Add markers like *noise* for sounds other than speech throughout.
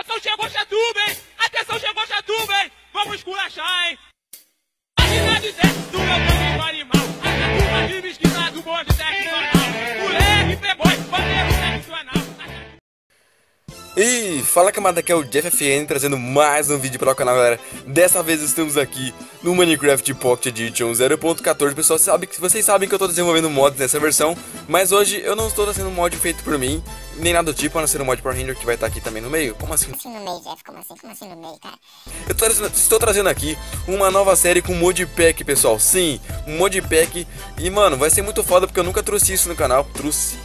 Atenção, chegou Chatuba, hein? Atenção, chegou Chatuba, hein? Vamos esculachar, hein? Cidade do meu caminho animal. A Chatuba vive esquina do bonde sexo anal. Moleque, playboy, anal. E fala camada, aqui é o Jeff FN trazendo mais um vídeo para o canal galera Dessa vez estamos aqui no Minecraft Pocket Edition 0.14 Pessoal, sabe, vocês sabem que eu estou desenvolvendo mods nessa versão Mas hoje eu não estou trazendo um mod feito por mim Nem nada do tipo, a não ser um mod Power Ranger que vai estar aqui também no meio Como assim? assim no meio, Jeff? Como assim? Como assim no meio, cara? Eu trazendo- estou trazendo aqui uma nova série com modpack, pessoal Sim, um modpack E mano, vai ser muito foda porque eu nunca trouxe isso no canal Trouxe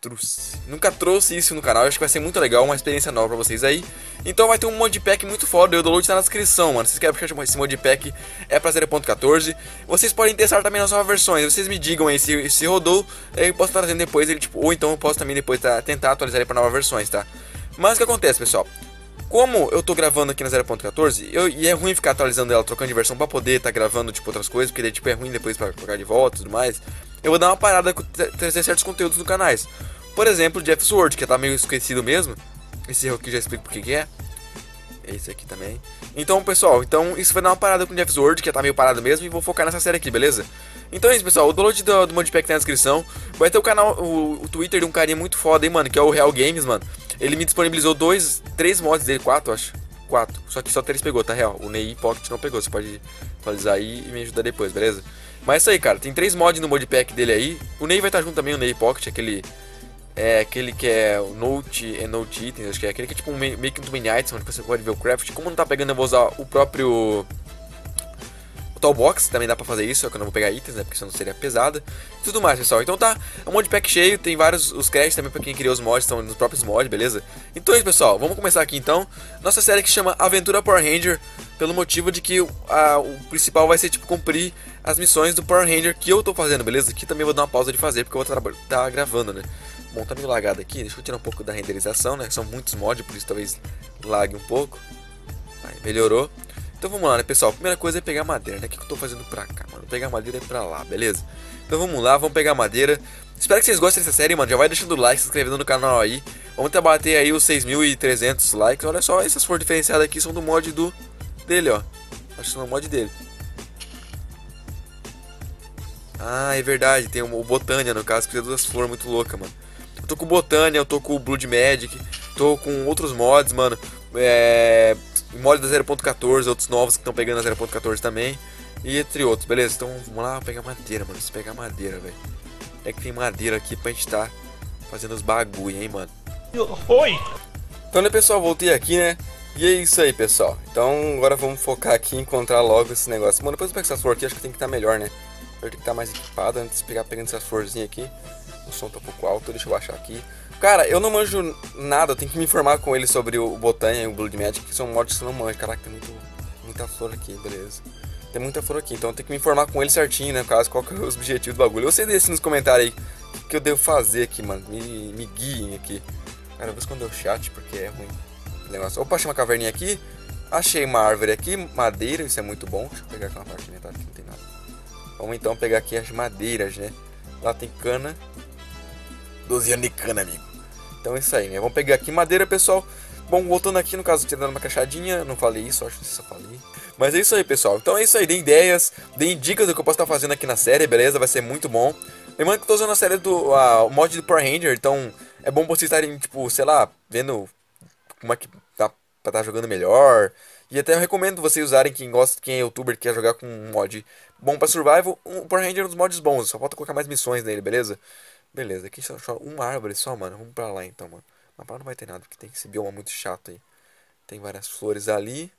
trouxe. Nunca trouxe isso no canal, acho que vai ser muito legal, uma experiência nova pra vocês aí. Então vai ter um modpack muito foda, o download tá na descrição, mano. Se vocês querem puxar esse modpack, é pra 0.14. Vocês podem testar também nas novas versões, vocês me digam aí se, se rodou, eu posso estar trazendo depois ele, tipo, ou então eu posso também depois tá, tentar atualizar ele pra novas versões, tá? Mas o que acontece, pessoal? Como eu tô gravando aqui na 0.14, eu- e é ruim ficar atualizando ela, trocando de versão pra poder tá gravando, tipo, outras coisas, porque daí, tipo, é ruim depois pra colocar de volta e tudo mais. Eu vou dar uma parada com tra- trazer certos conteúdos no canais. Por exemplo, Jeff Sword, que tá meio esquecido mesmo. Esse erro aqui já explico por que que é. Esse aqui também. Então, pessoal, então isso vai dar uma parada com o Jeff Sword, que tá meio parado mesmo, e vou focar nessa série aqui, beleza? Então é isso, pessoal. O download do, do Modpack tá na descrição. Vai ter o canal, o, o Twitter de um carinha muito foda, hein, mano, que é o Real Games, mano. Ele me disponibilizou dois, três mods dele, quatro, acho. Quatro. Só que só três pegou, tá real? O Ney Pocket não pegou. Você pode atualizar aí e me ajudar depois, beleza? Mas é isso aí, cara. Tem três mods no modpack dele aí. O Ney vai estar junto também, o Ney Pocket, aquele. É aquele que é o Note e Note Items, acho que é aquele que é tipo um meio que um mini items, onde você pode ver o craft. Como não tá pegando, eu vou usar o próprio. O Toolbox, também dá pra fazer isso, só que eu não vou pegar itens, né? Porque senão seria pesada. E tudo mais, pessoal. Então tá, é um modpack cheio, tem vários. Os créditos também pra quem criou os mods, estão nos próprios mods, beleza? Então é isso, pessoal. Vamos começar aqui então. Nossa série que chama Aventura Power Ranger, pelo motivo de que a- o principal vai ser tipo cumprir as missões do Power Ranger que eu tô fazendo, beleza? Aqui também vou dar uma pausa de fazer, porque eu vou estar tá gravando, né? Bom, tá meio lagado aqui, deixa eu tirar um pouco da renderização, né? São muitos mods, por isso talvez lague um pouco. Aí, melhorou. Então vamos lá, né, pessoal? Primeira coisa é pegar madeira, né? O que que eu tô fazendo pra cá, mano? Pegar madeira é pra lá, beleza? Então vamos lá, vamos pegar madeira. Espero que vocês gostem dessa série, mano. Já vai deixando o like, se inscrevendo no canal aí. Vamos tentar bater aí os 6.300 likes. Olha só, essas flores diferenciadas aqui são do mod do dele, ó. Acho que são do mod dele. Ah, é verdade, tem o Botânia no caso, que precisa das flores muito louca, mano. Eu tô com o Botânia, eu tô com o Blood Magic, tô com outros mods, mano. É. Mods da 0.14, outros novos que estão pegando a 0.14 também. E entre outros, beleza? Então vamos lá pegar madeira, mano. Preciso pegar madeira, velho. É que tem madeira aqui pra gente tá fazendo os bagulho, hein, mano. Oi! Então, né, pessoal, voltei aqui, né? E é isso aí, pessoal. Então, agora vamos focar aqui em encontrar logo esse negócio. Mano, depois eu pego essas flores aqui, acho que tem que estar melhor, né? Eu tenho que estar mais equipado antes de pegar pegando essas florzinhas aqui. O som tá um pouco alto, deixa eu baixar aqui. Cara, eu não manjo nada, eu tenho que me informar com ele sobre o Botânia e o Blood Magic, que são mods que eu não manjo. Caraca, tem muito, muita flor aqui, beleza. Tem muita flor aqui, então eu tenho que me informar com ele certinho, né? Caso qual que é os objetivos do bagulho. Você deixa nos comentários aí o que eu devo fazer aqui, mano. Me, me guiem aqui. Cara, eu vou esconder o chat porque é ruim. esse Negócio. Opa, achei uma caverninha aqui. Achei uma árvore aqui, madeira, isso é muito bom. Deixa eu pegar aquela parte do inventário que não tem nada. Vamos então pegar aqui as madeiras, né? Lá tem cana. 12 anos de cana, amigo. Então é isso aí, né? Vamos pegar aqui madeira, pessoal. Bom, voltando aqui, no caso, tirando uma caixadinha, não falei isso, acho que só falei. Mas é isso aí, pessoal. Então é isso aí, deem ideias, deem dicas do que eu posso estar fazendo aqui na série, beleza? Vai ser muito bom. Lembrando que eu tô usando a série do a- o mod do Power Ranger, então é bom vocês estarem, tipo, sei lá, vendo como é que dá pra estar jogando melhor. E até eu recomendo vocês usarem, quem gosta, quem é youtuber, quer jogar com um mod bom pra survival, o Power Ranger é um dos mods bons, só falta colocar mais missões nele, beleza? Beleza, aqui só, uma árvore só, mano. Vamos pra lá então, mano. Mas pra lá não vai ter nada, porque tem esse bioma muito chato aí. Tem várias flores ali.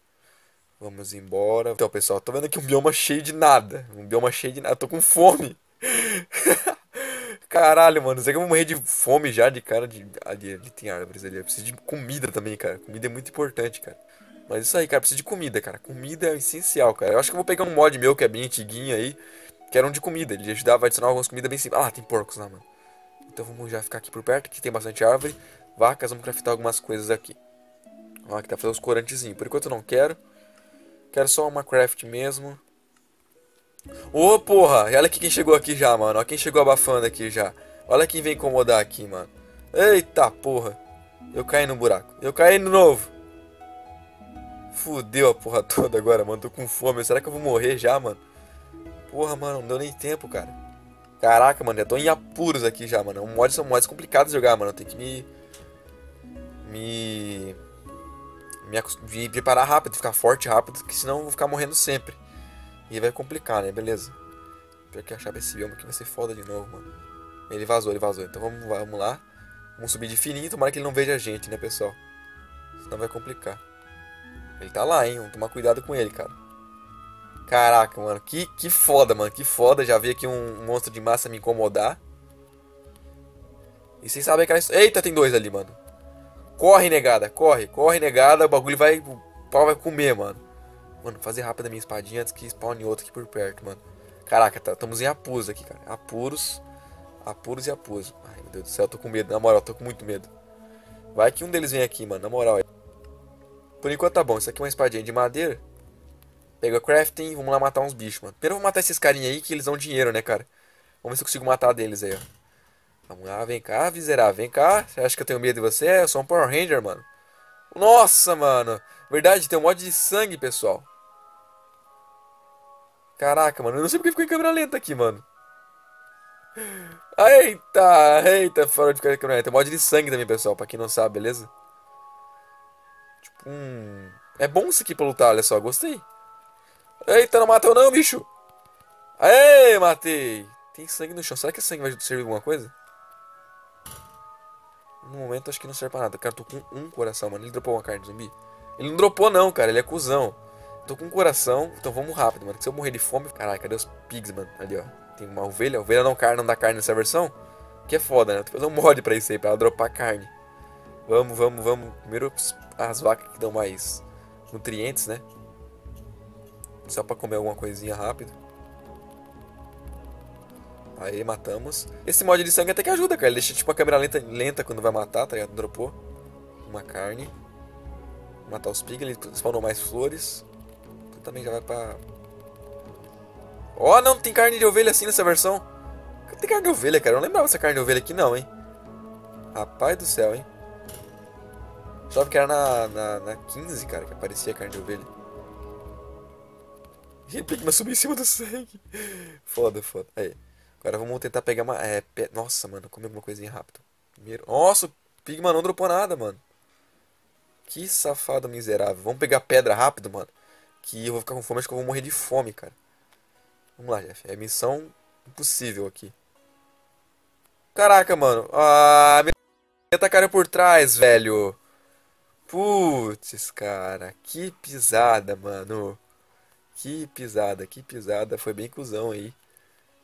Vamos embora. Então, pessoal, tô vendo aqui um bioma cheio de nada. Um bioma cheio de nada. Eu tô com fome. *laughs* Caralho, mano. Será que eu vou morrer de fome já de cara de. Ali, ali tem árvores ali. Eu preciso de comida também, cara. Comida é muito importante, cara. Mas isso aí, cara. Preciso de comida, cara. Comida é essencial, cara. Eu acho que eu vou pegar um mod meu que é bem antiguinho aí. Que era um de comida. Ele ajudava a adicionar algumas comidas bem simples. Ah, tem porcos lá, mano. Então vamos já ficar aqui por perto, que tem bastante árvore. Vacas, vamos craftar algumas coisas aqui. Ó, aqui tá fazendo os corantezinhos. Por enquanto eu não quero. Quero só uma craft mesmo. Ô, porra! E olha aqui quem chegou aqui já, mano. Olha quem chegou abafando aqui já. Olha quem vem incomodar aqui, mano. Eita, porra. Eu caí no buraco. Eu caí de novo. Fudeu a porra toda agora, mano. Tô com fome. Será que eu vou morrer já, mano? Porra, mano, não deu nem tempo, cara. Caraca, mano, já tô em apuros aqui já, mano. Um mod são mods complicados de jogar, mano. Tem que me. Me. Me, me preparar rápido, ficar forte rápido, porque senão eu vou ficar morrendo sempre. E vai complicar, né? Beleza. Pior que achar esse bioma aqui vai ser foda de novo, mano. Ele vazou, ele vazou. Então vamos, vamos lá. Vamos subir de fininho, tomara que ele não veja a gente, né, pessoal? Senão vai complicar. Ele tá lá, hein? Vamos tomar cuidado com ele, cara. Caraca, mano. Que, que foda, mano. Que foda. Já vi aqui um monstro de massa me incomodar. E vocês sabem aquela... Eita, tem dois ali, mano. Corre, negada. Corre. Corre, negada. O bagulho vai... O pau vai comer, mano. Mano, fazer rápido a minha espadinha antes que spawne outro aqui por perto, mano. Caraca, tá, estamos em apuros aqui, cara. Apuros. Apuros e apuros. Ai, meu Deus do céu. Eu tô com medo. Na moral, tô com muito medo. Vai que um deles vem aqui, mano. Na moral. Por enquanto tá bom. Isso aqui é uma espadinha de madeira. Pega crafting, vamos lá matar uns bichos, mano. Primeiro eu vou matar esses carinha aí que eles dão dinheiro, né, cara? Vamos ver se eu consigo matar deles aí, ó. Vamos lá, vem cá, miserável, vem cá. Você acha que eu tenho medo de você? Eu sou um Power Ranger, mano. Nossa, mano. Verdade, tem um mod de sangue, pessoal. Caraca, mano. Eu não sei porque ficou em câmera lenta aqui, mano. Eita, eita, fora de câmera lenta. Tem mod de sangue também, pessoal, pra quem não sabe, beleza? Tipo, um... É bom isso aqui pra lutar, olha só, gostei. Eita, não matou não, bicho. Aê, matei. Tem sangue no chão. Será que esse sangue vai servir alguma coisa? No momento acho que não serve pra nada. Cara, tô com um coração, mano. Ele dropou uma carne zumbi? Ele não dropou não, cara. Ele é cuzão. Tô com um coração, então vamos rápido, mano. Que se eu morrer de fome... Caralho, cadê os pigs, mano? Ali, ó. Tem uma ovelha. Ovelha não, carne, não dá carne nessa versão. Que é foda, né? Tô fazendo um mod pra isso aí, pra ela dropar carne. Vamos, vamos, vamos. Primeiro as vacas que dão mais nutrientes, né? Só pra comer alguma coisinha rápido. Aí, matamos. Esse mod de sangue até que ajuda, cara. Ele deixa tipo a câmera lenta, lenta quando vai matar, tá ligado? Dropou. Uma carne. Matar os ele spawnou mais flores. Tu também já vai pra... Ó, oh, não tem carne de ovelha assim nessa versão. Tem carne de ovelha, cara. Eu não lembrava essa carne de ovelha aqui não, hein. Rapaz do céu, hein. Só que era na, na, na 15, cara, que aparecia carne de ovelha. E Pigma subiu em cima do sangue. Foda, foda. Aí. Agora vamos tentar pegar uma. É, pe... Nossa, mano, comer alguma coisinha rápido. Primeiro. Nossa, o Pigma não dropou nada, mano. Que safado miserável. Vamos pegar pedra rápido, mano. Que eu vou ficar com fome, acho que eu vou morrer de fome, cara. Vamos lá, Jeff. É missão impossível aqui. Caraca, mano. Ah, me atacaram por trás, velho. Putz, cara. Que pisada, mano. Que pisada, que pisada. Foi bem cuzão aí.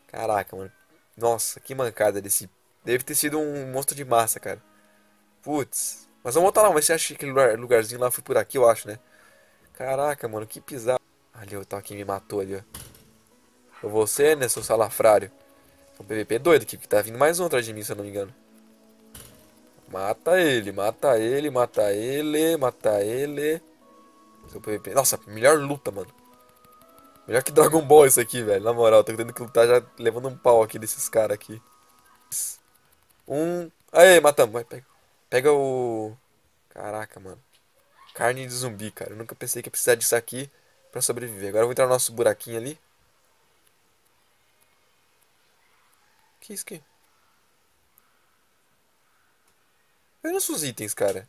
Caraca, mano. Nossa, que mancada desse. Deve ter sido um monstro de massa, cara. Putz. Mas vamos voltar lá, mas você acha que aquele lugar, lugarzinho lá foi por aqui, eu acho, né? Caraca, mano, que pisada. Ali, o quem me matou ali, ó. Foi você, né, seu salafrário. O PVP é doido aqui, porque tá vindo mais um atrás de mim, se eu não me engano. Mata ele, mata ele, mata ele, mata ele. Seu PVP. Nossa, melhor luta, mano. Melhor que Dragon Ball isso aqui, velho. Na moral, tô tendo que lutar já levando um pau aqui desses caras aqui. Um. Aê, matamos. Vai, pega. Pega o. Caraca, mano. Carne de zumbi, cara. Eu nunca pensei que ia precisar disso aqui pra sobreviver. Agora eu vou entrar no nosso buraquinho ali. Que isso aqui? Olha nossos itens, cara.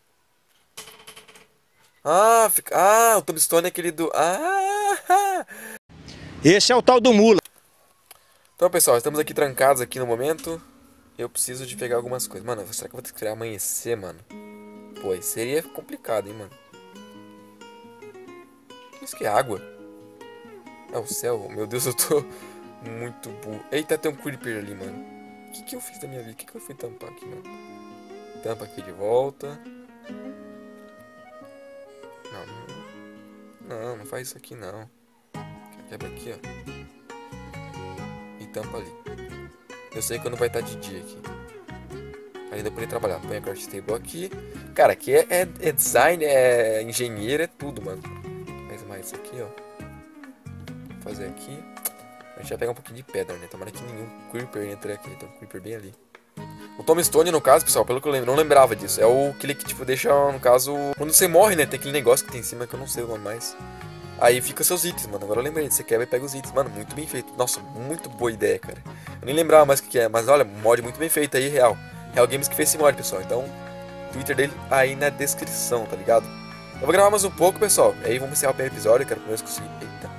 Ah, fica... ah, o Tombstone é aquele do... Ah! Esse é o tal do mula. Então, pessoal, estamos aqui trancados aqui no momento. Eu preciso de pegar algumas coisas. Mano, será que eu vou ter que esperar amanhecer, mano? Pô, seria complicado, hein, mano. Isso que é água? É o céu. Meu Deus, *laughs* eu tô muito burro. Eita, tem um creeper ali, mano. O que, que eu fiz da minha vida? O que, que eu fui tampar aqui, mano? Tampa aqui de volta. Não, não, não faz isso aqui, não. Quebra aqui, ó. E tampa ali. Eu sei que não vai estar de dia aqui. Ainda por trabalhar. Põe a craft table aqui. Cara, aqui é, é, é, design, é engenheiro, é tudo, mano. Faz mais isso aqui, ó. Fazer aqui. A gente vai pegar um pouquinho de pedra, né? Tomara que nenhum creeper entre aqui. Um creeper bem ali. O Tombstone, no caso, pessoal, pelo que eu lembro, não lembrava disso. É o aquele que, tipo, deixa, no caso, quando você morre, né? Tem aquele negócio que tem em cima que eu não sei o nome mais. Aí fica seus itens, mano. Agora eu lembrei, você quebra e pega os itens. Mano, muito bem feito. Nossa, muito boa ideia, cara. Eu nem lembrava mais o que que é, mas olha, mod muito bem feito aí, real. Real Games que fez esse mod, pessoal. Então, Twitter dele aí na descrição, tá ligado? Eu vou gravar mais um pouco, pessoal. Aí vamos encerrar o primeiro episódio. Quero primeiro conseguir. Eita.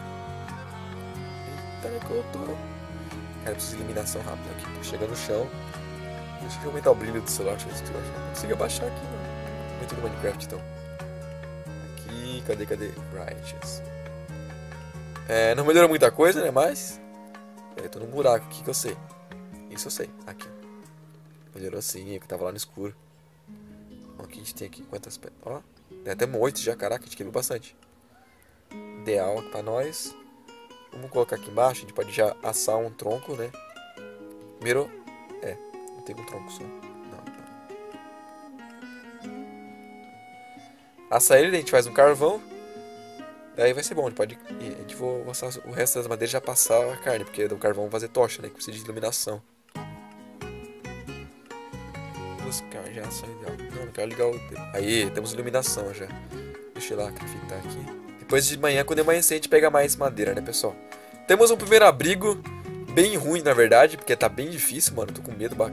Eita, que eu tô. Cara, eu preciso de iluminação rápida aqui. Tô chegando no chão. Deixa eu aumentar o brilho do celular. Deixa eu ver se eu consigo abaixar aqui, mano. Aumenta no Minecraft então. Aqui, cadê, cadê? Righteous. É, não melhorou muita coisa, né? Mas. Eu tô num buraco aqui que eu sei. Isso eu sei. Aqui. Melhorou sim, que tava lá no escuro. O que a gente tem aqui? Quantas pedras? Ó, tem até oito já, caraca, a gente quebrou bastante. Ideal pra nós. Vamos colocar aqui embaixo, a gente pode já assar um tronco, né? Primeiro. Tem um tronco só. Não, não. Assa ele, a gente faz um carvão. Aí vai ser bom, a gente pode. A gente vou assar o resto das madeiras já passar a carne, porque do carvão fazer tocha, né? Que precisa de iluminação. Buscar já ação ideal. Não, não quero ligar o. Aí, temos iluminação já. Deixa eu lá craftar aqui. Depois de manhã, quando amanhecer, a gente pega mais madeira, né, pessoal? Temos um primeiro abrigo. Bem ruim, na verdade, porque tá bem difícil, mano. Tô com medo. Ba...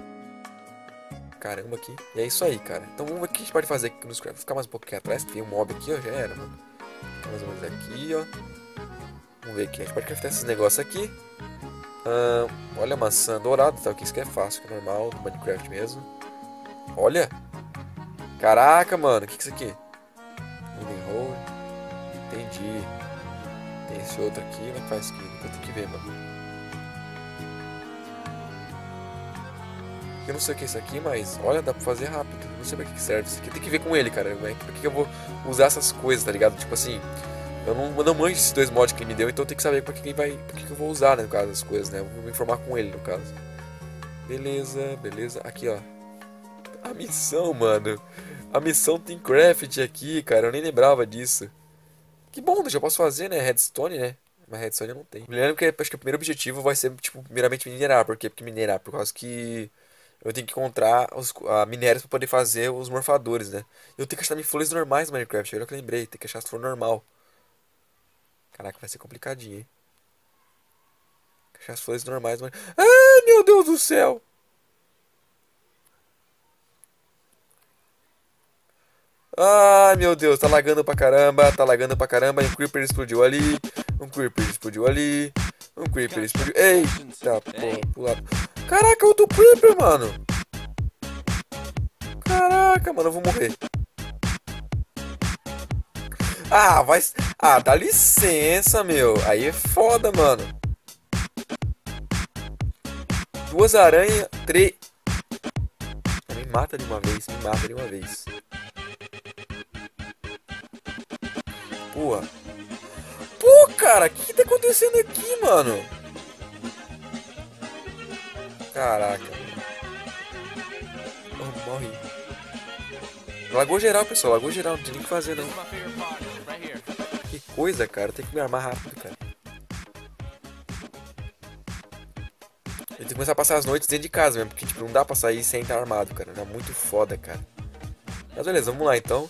Caramba aqui. E é isso aí, cara. Então vamos ver o que a gente pode fazer aqui no Scrap. Vou ficar mais um pouquinho atrás, tem um mob aqui, ó. Já era, mano. Mais ou menos aqui, ó. Vamos ver aqui. A gente pode craftar esses negócios aqui. Ah, olha a maçã dourada, tá? Isso que é fácil, que é normal, do Minecraft mesmo. Olha! Caraca, mano, o que, que é isso aqui? Moving. Entendi. Tem esse outro aqui, como é que faz aqui? Eu tenho que ver, mano. Eu não sei o que é isso aqui, mas olha, dá pra fazer rápido. Não sei pra que serve isso aqui. Tem que ver com ele, cara. É que- Pra que eu vou usar essas coisas, tá ligado? Tipo assim, eu não, eu não manjo esses dois mods que ele me deu, então tenho que saber pra que, vai. Pra que, eu vou usar, né, no caso, as coisas, né? Eu vou me informar com ele, no caso. Beleza, beleza. Aqui, ó. A missão, mano. A missão tem craft aqui, cara. Eu nem lembrava disso. Que bom, já posso fazer, né? Redstone, né? Mas redstone eu não tenho. Me lembro que acho que o primeiro objetivo vai ser, tipo, primeiramente minerar. Por quê? Porque minerar, por causa que eu tenho que encontrar os a, minérios pra poder fazer os morfadores, né? Eu tenho que achar flores normais no Minecraft, agora que eu lembrei. Tem que achar as flores normal. Caraca, vai ser complicadinho, hein? Achar as flores normais, mas... Ai, meu Deus do céu! Ai, meu Deus, tá lagando pra caramba, tá lagando pra caramba. Um Creeper explodiu ali, um Creeper explodiu ali, um Creeper explodiu. Eita, pô, pulado. Caraca, outro Creeper, mano. Caraca, mano, eu vou morrer. Ah, vai. Ah, dá licença, meu. Aí é foda, mano. Duas aranhas, três. Me mata de uma vez, me mata de uma vez. Pô. Pô, cara, o que tá acontecendo aqui, mano? Caraca. Oh, morri. Lagou geral, pessoal. Lagou geral. Não tem nem o que fazer, não. Que coisa, cara. Tem que me armar rápido, cara. Eu tenho que começar a passar as noites dentro de casa mesmo. Porque, tipo, não dá pra sair sem estar armado, cara. É muito foda, cara. Mas beleza, vamos lá, então.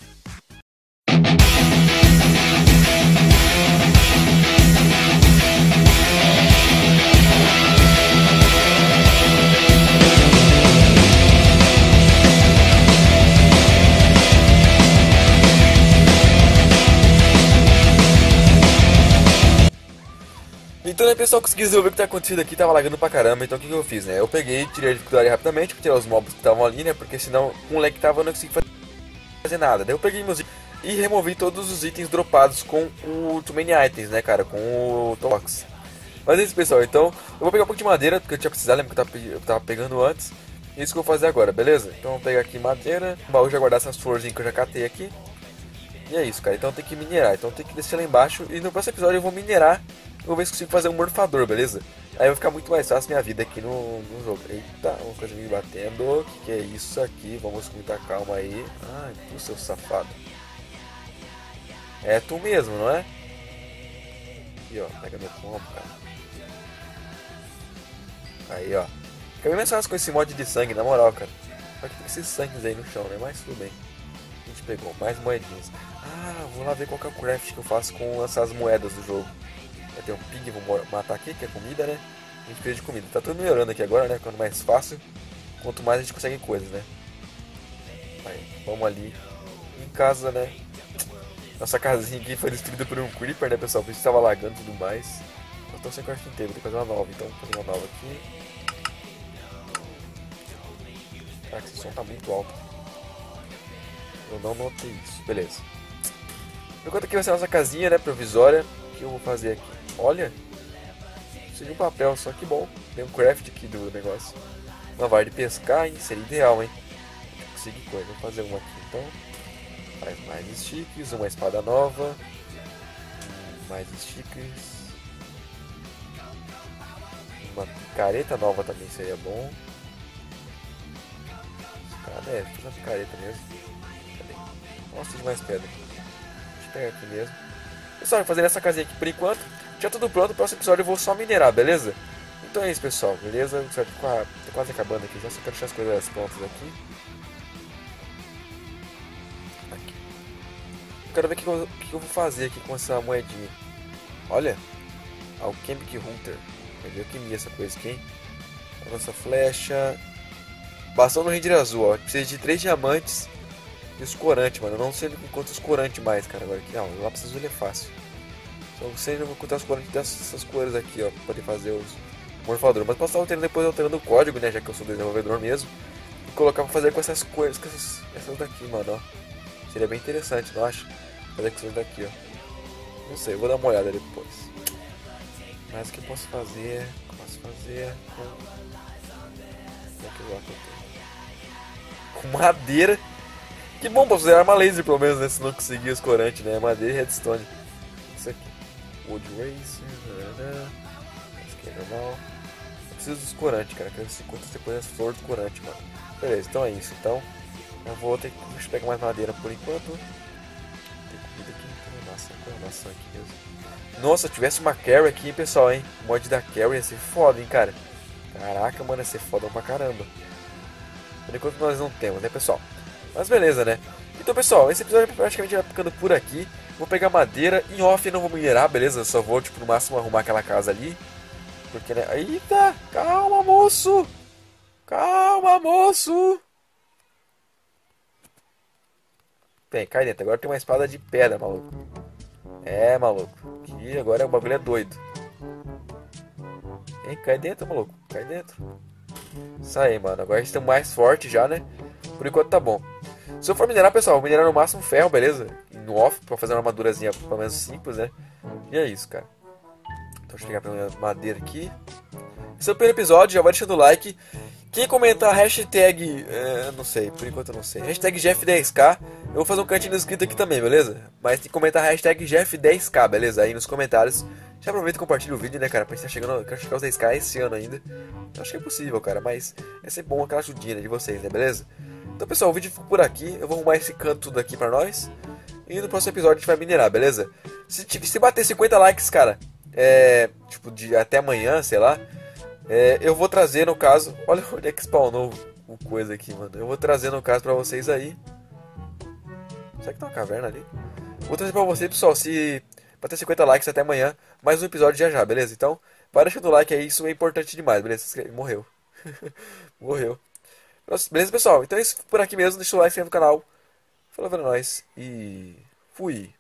Então, né, pessoal, consegui resolver o que tá acontecendo aqui, tava lagando pra caramba, então o que, que eu fiz, né? Eu peguei, tirei a dificuldade rapidamente, tirei os mobs que estavam ali, né? Porque senão, o lag que tava, eu não consegui fazer nada. Daí eu peguei meus e removi todos os itens dropados com o Too Many Items, né, cara? Com o Tox. Mas é isso, pessoal, então eu vou pegar um pouco de madeira, porque eu tinha precisado, lembra que eu tava pegando antes. É isso que eu vou fazer agora, beleza? Então eu vou pegar aqui madeira, o baú já guardar essas florzinhas que eu já catei aqui. E é isso, cara. Então tem que minerar. Então tem que descer lá embaixo. E no próximo episódio eu vou minerar. Eu vou ver se consigo fazer um morfador, beleza? Aí vai ficar muito mais fácil minha vida aqui no, no jogo. Eita, uma coisa me batendo. O que, que é isso aqui? Vamos com muita calma aí. Ai, tu seu safado. É tu mesmo, não é? Aqui, ó. Pega meu combo, cara. Aí, ó. Fica bem mais fácil com esse mod de sangue, na moral, cara. Só que tem esses sangues aí no chão, né? Mas tudo bem. A gente pegou mais moedinhas. Ah, vou lá ver qual que é o craft que eu faço com essas moedas do jogo. Vai ter um pig, vou matar aqui, que é comida, né? A gente precisa de comida. Tá tudo melhorando aqui agora, né? Quanto mais fácil, quanto mais a gente consegue coisas, né? Aí, vamos ali. Em casa, né? Nossa casinha aqui foi destruída por um creeper, né, pessoal? Por isso estava lagando e tudo mais. Eu tô sem table, tem que fazer uma nova. Então, vou fazer uma nova aqui. Caraca, esse som tá muito alto. Eu não notei isso. Beleza. Enquanto aqui vai ser a nossa casinha, né, provisória. O que eu vou fazer aqui? Olha. Precisa de um papel, só que bom. Tem um craft aqui do negócio. Uma vara de pescar, hein? Seria ideal, hein? Conseguir coisa. Vou fazer uma aqui, então. Faz mais sticks, uma espada nova. Mais sticks. Uma picareta nova também seria bom. Cara, é, fiz uma picareta mesmo. Nossa, de mais pedra. Deixa eu aqui mesmo. Pessoal, fazendo essa casinha aqui por enquanto. Já tudo pronto, próximo episódio eu vou só minerar, beleza? Então é isso, pessoal, beleza? Certo, tá quase acabando aqui, já só quero deixar as coisas prontas aqui. Aqui. Eu quero ver o que, eu, que eu vou fazer aqui com essa moedinha. Olha, Alchemic Hunter. Vai ver alquimia essa coisa aqui, hein? A nossa flecha. Bastão no Ranger azul, ó. Precisa de três diamantes e os corantes, mano. Eu não sei quantos corantes mais, cara. Agora aqui, não, o lápis azul é fácil. Então você vou contar os corantes dessas cores aqui, ó. Pra poder fazer os morfadores. Mas posso estar alterando depois alterando o código, né? Já que eu sou desenvolvedor mesmo. E colocar pra fazer com essas cores, com essas, essas daqui, mano, ó. Seria bem interessante, não acho? Fazer com essas daqui, ó. Não sei, vou dar uma olhada depois. Mas o que eu posso fazer? Posso fazer com. Como é que eu tenho? com madeira. Que bom pra fazer arma laser pelo menos, né? Se não conseguir os corantes, né? Madeira e redstone. Isso aqui. Wood Racer. Isso aqui é normal. Eu preciso dos corantes, cara. Quero se encontra depois as flores do corante, mano. Beleza, então é isso. Então, eu vou ter que. Deixa eu pegar mais madeira por enquanto. Tem comida aqui. Tem maçã, tem maçã aqui mesmo. Nossa, tivesse uma carry aqui, pessoal, hein? O mod da carry ia ser foda, hein, cara. Caraca, mano, ia ser foda pra caramba. Por enquanto nós não temos, né, pessoal? Mas beleza, né? Então, pessoal, esse episódio praticamente vai ficando por aqui. Vou pegar madeira. Em off não vou minerar, beleza? Só vou, tipo, no máximo arrumar aquela casa ali. Porque, né? Eita! Calma, moço! Calma, moço! Bem, cai dentro. Agora tem uma espada de pedra, maluco. É, maluco. E agora o bagulho é doido. Hein, cai dentro, maluco. Cai dentro. Isso aí, mano. Agora a gente tem mais forte já, né? Por enquanto tá bom. Se eu for minerar, pessoal, vou minerar no máximo ferro, beleza? No off, pra fazer uma armadurazinha pelo menos simples, né? E é isso, cara. Então deixa eu pegar pela madeira aqui. Esse é o primeiro episódio, já vai deixando o like. Quem comentar hashtag. É, não sei, por enquanto eu não sei. Hashtag Jeff10k. Eu vou fazer um cantinho escrito aqui também, beleza? Mas tem que comentar hashtag Jeff10k, beleza? Aí nos comentários. Já aproveita e compartilha o vídeo, né, cara? Pra gente tá chegando. Quero chegar aos 10k esse ano ainda. Eu acho que é possível, cara. Mas é sempre bom aquela ajudinha né, de vocês, né? Beleza? Então, pessoal, o vídeo ficou por aqui. Eu vou arrumar esse canto tudo aqui pra nós. E no próximo episódio a gente vai minerar, beleza? Se, se bater 50 likes, cara, é. Tipo, de até amanhã, sei lá. É, eu vou trazer no caso. Olha onde é que spawnou o coisa aqui, mano. Eu vou trazer no caso pra vocês aí. Será que tem uma caverna ali? Vou trazer pra vocês, pessoal, se bater 50 likes até amanhã. Mais um episódio já já, beleza? Então, para deixando o like aí, isso é importante demais, beleza? Morreu. *laughs* Morreu. Beleza, pessoal? Então é isso por aqui mesmo. Deixa o like, inscreve no canal. Falou pra nós e fui.